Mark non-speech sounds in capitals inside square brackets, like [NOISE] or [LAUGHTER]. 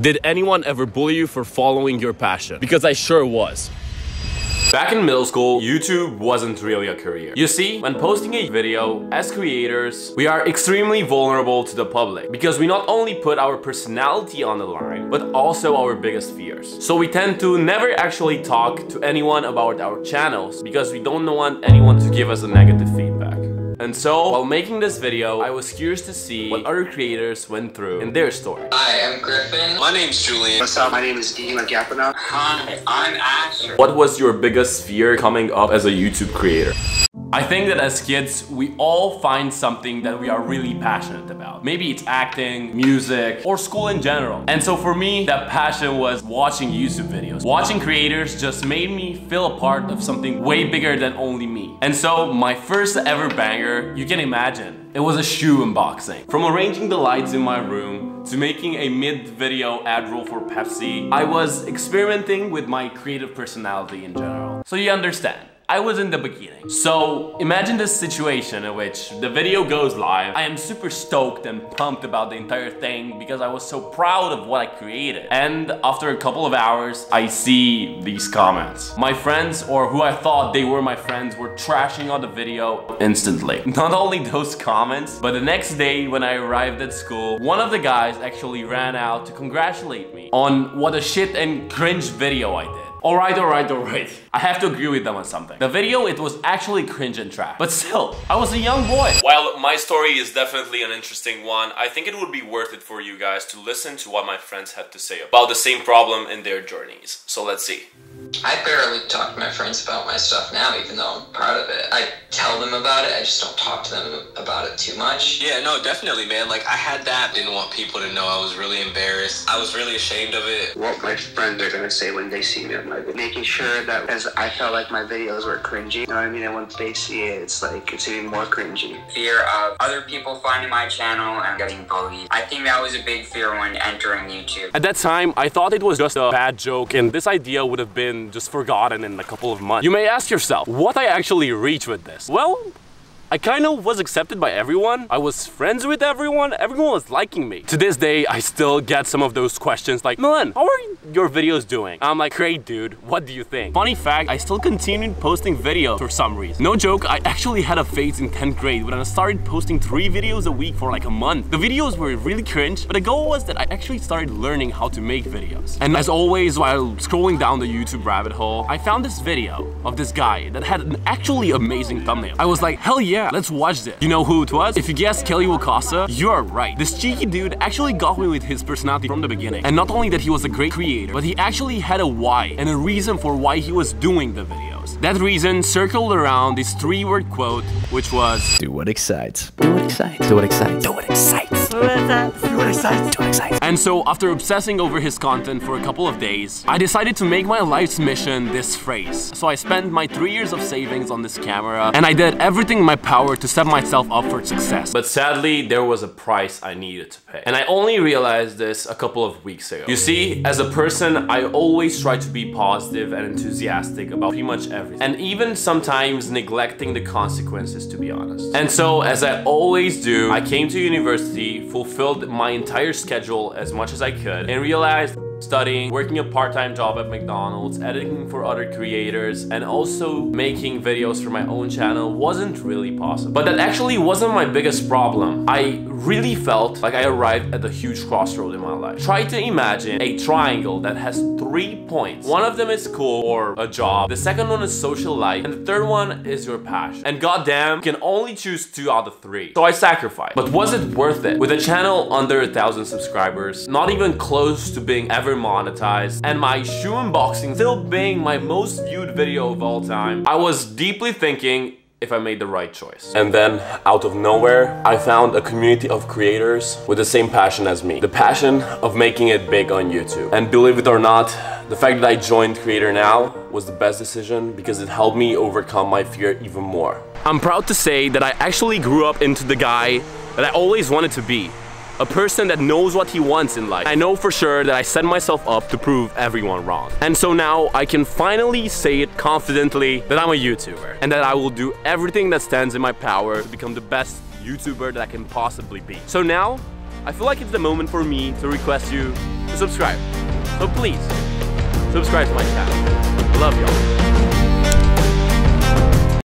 Did anyone ever bully you for following your passion? Because I sure was. Back in middle school, YouTube wasn't really a career. You see, when posting a video, as creators, we are extremely vulnerable to the public because we not only put our personality on the line, but also our biggest fears. So we tend to never actually talk to anyone about our channels because we don't want anyone to give us a negative feedback. And so, while making this video, I was curious to see what other creators went through in their story. Hi, I'm Griffin. My name's Julian. What's up? My name is Ian Gapana. Hi, I'm Asher. What was your biggest fear coming up as a YouTube creator? I think that as kids, we all find something that we are really passionate about. Maybe it's acting, music, or school in general. And so for me, that passion was watching YouTube videos. Watching creators just made me feel a part of something way bigger than only me. And so my first ever banger, you can imagine, it was a shoe unboxing. From arranging the lights in my room to making a mid-video ad roll for Pepsi, I was experimenting with my creative personality in general. So you understand. I was in the beginning. So imagine this situation in which the video goes live. I am super stoked and pumped about the entire thing because I was so proud of what I created. And after a couple of hours, I see these comments. My friends or who I thought they were my friends were trashing on the video instantly. [LAUGHS] Not only those comments, but the next day when I arrived at school, one of the guys actually ran out to congratulate me on what a shit and cringe video I did. Alright, alright, alright. I have to agree with them on something. The video, it was actually cringe and trash. But still, I was a young boy. While my story is definitely an interesting one, I think it would be worth it for you guys to listen to what my friends had to say about the same problem in their journeys. So let's see. I barely talk to my friends about my stuff now, even though I'm proud of it. I tell them about it, I just don't talk to them about it too much. Yeah, no, definitely, man. Like, I had that. Didn't want people to know I was really embarrassed. I was really ashamed of it. What my friends are gonna say when they see me on my video. Making sure that as I felt like my videos were cringy, you know what I mean? And once they see it, it's like, it's even more cringy. fear of other people finding my channel and getting bullied. I think that was a big fear when entering YouTube. At that time, I thought it was just a bad joke and this idea would have been just forgotten in a couple of months. You may ask yourself, what I actually reach with this? Well, I kind of was accepted by everyone. I was friends with everyone. Everyone was liking me. To this day, I still get some of those questions like, Milan, how are your videos doing? I'm like, great dude, what do you think? Funny fact, I still continued posting videos for some reason. No joke, I actually had a phase in 10th grade when I started posting three videos a week for like a month. The videos were really cringe, but the goal was that I actually started learning how to make videos. And as always, while scrolling down the YouTube rabbit hole, I found this video of this guy that had an actually amazing thumbnail. I was like, hell yeah, let's watch this. You know who it was? If you guessed Kelly Wakasa, you're right. This cheeky dude actually got me with his personality from the beginning. And not only that he was a great creator, but he actually had a why and a reason for why he was doing the videos. That reason circled around this three-word quote, which was Do what excites. Do what excites. Do what excites. Do what excites. Do what excites. And so, after obsessing over his content for a couple of days, I decided to make my life's mission this phrase. So I spent my three years of savings on this camera, and I did everything in my power to set myself up for success. But sadly, there was a price I needed to pay. And I only realized this a couple of weeks ago. You see, as a person, I always try to be positive and enthusiastic about pretty much everything. And even sometimes neglecting the consequences, to be honest. And so, as I always do, I came to university, fulfilled my entire schedule as much as I could, and realized studying, working a part-time job at McDonald's, editing for other creators, and also making videos for my own channel wasn't really possible. But that actually wasn't my biggest problem. I really felt like I arrived at a huge crossroad in my life. Try to imagine a triangle that has three points. One of them is school or a job, the second one is social life, and the third one is your passion. And goddamn, you can only choose two out of three. So I sacrificed. But was it worth it? With a channel under a thousand subscribers, not even close to being ever monetized, and my shoe unboxing still being my most viewed video of all time, I was deeply thinking if I made the right choice. And then, out of nowhere, I found a community of creators with the same passion as me. The passion of making it big on YouTube. And believe it or not, the fact that I joined Creator Now was the best decision because it helped me overcome my fear even more. I'm proud to say that I actually grew up into the guy that I always wanted to be a person that knows what he wants in life. I know for sure that I set myself up to prove everyone wrong. And so now I can finally say it confidently that I'm a YouTuber and that I will do everything that stands in my power to become the best YouTuber that I can possibly be. So now, I feel like it's the moment for me to request you to subscribe. So please, subscribe to my channel. Love y'all.